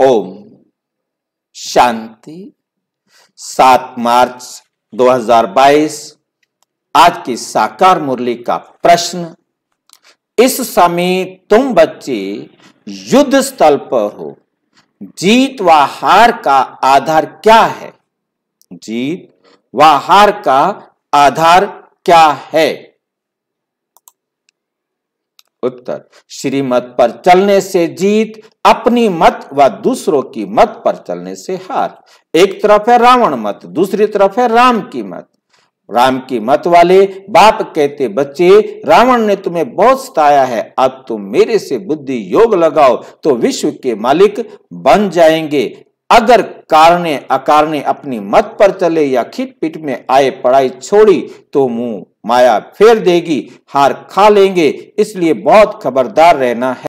ओम। शांति। सात मार्च 2022 आज की साकार मुरली का प्रश्न, इस समय तुम बच्चे युद्ध स्थल पर हो, जीत व हार का आधार क्या है? जीत व हार का आधार क्या है? उत्तर, श्रीमत पर चलने से जीत अपनी मत व दूसरों की मत पर चलने से हार। एक तरफ़ है रावण मत, दूसरी तरफ़ है राम की मत। राम की मत वाले बाप कहते, बच्चे, रावण ने तुम्हें बहुत सताया है, अब तुम मेरे से बुद्धि योग लगाओ तो विश्व के मालिक बन जाएँगे। अगर कारणे, अकारणे अपनी मत पर चले या खिट पिट में आए पढ़ाई छोड़ी तो मुँह माया फेर देगी, हार खा लेंगे, इसलिए बहुत खबरदार रहना है।